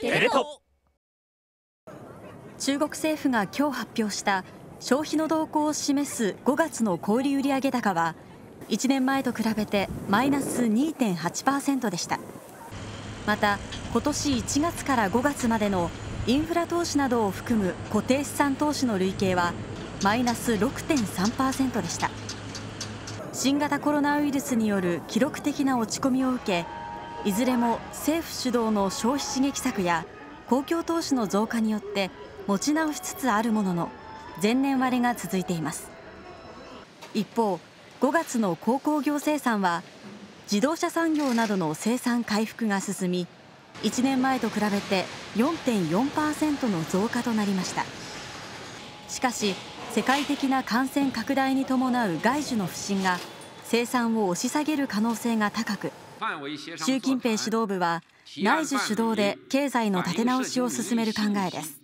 テレ東中国政府が今日発表した消費の動向を示す5月の小売売上高は1年前と比べてマイナス2.8%でした。また今年1月から5月までのインフラ投資などを含む固定資産投資の累計はマイナス6.3%でした。新型コロナウイルスによる記録的な落ち込みを受けいずれも政府主導の消費刺激策や公共投資の増加によって持ち直しつつあるものの前年割れが続いています。一方5月の鉱工業生産は自動車産業などの生産回復が進み1年前と比べて4.4%の増加となりました。しかし世界的な感染拡大に伴う外需の不振が生産を押し下げる可能性が高く習近平指導部は内需主導で経済の立て直しを進める考えです。